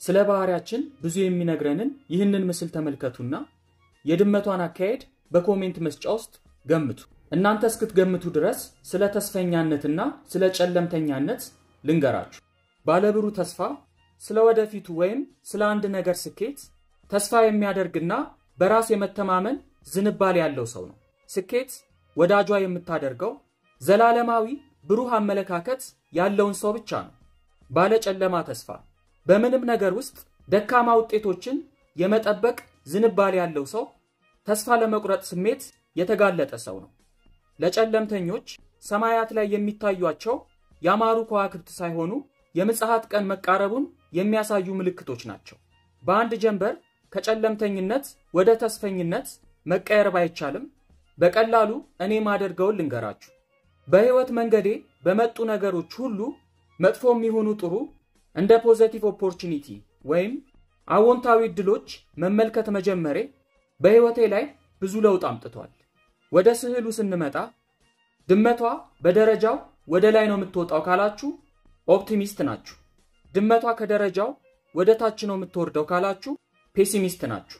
ስለ ባህሪያችን ብዙ የሚነግረንን ይህንን ምስል ተመልከቱና የድመቷን አካሄድ በ comment መስጫ ውስጥ ገምቱ። እናንተ እስክትገምቱ ድረስ ስለ ተስፈኛነትና ስለ ጨለምተኛነት ልንገራችሁ። ባለብሩህ ተስፋ ስለ ወደፊቱ ወይም ስለ አንድ ነገር ስኬት ተስፋ የሚያደርግና በራስ የመተማመን ዝንባሌ ያለው ሰው ነው። ስኬት ወዳጅ የምታደርገው ዘላለማዊ ብሩህ አመለካከት ያለውን ሰው ብቻ ነው። ባለ ጨለማ ተስፋ በምንም ነገር ውስጥ ደካማ ውጤቶችን የመጠበቅ ዝንባሌ ያለው ሰው ተስፋ ለመቁረጥ ስሜት የተጋለጠ ሰው ነው። ለጨለምተኞች ሰማያት ላይ የሚታዩቸው ያማሩ ከዋክብት ሳይሆኑ የምጽሐት ቀን መቃረቡን የሚያሳዩ ምልክቶች ናቸው። በአንድ ጀንበር ከጨለምተኝነት ወደ ተስፈኝነት መቀየር ባይቻልም በቀላሉ እኔ ማደርገውን ልንገራችሁ። በሕይወት መንገዴ በመጡ ነገሮች ሁሉ መጥፎ የሚሆኑ ጥሩ እንደ positive opportunity ወይም አዎንታዊ ዕድሎች መመልከት መጀመሬ በሕይወቴ ላይ ብዙ ለውጥ አምጥቷል። ወደ ስዕሉ ስንመጣ ድመቷ በደረጃው ወደ ላይ ነው የምትወጣው ካላችሁ optimist ናችሁ። ድመቷ ከደረጃው ወደ ታች ነው የምትወርደው ካላችሁ ፔሲሚስት ናችሁ።